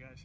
guys.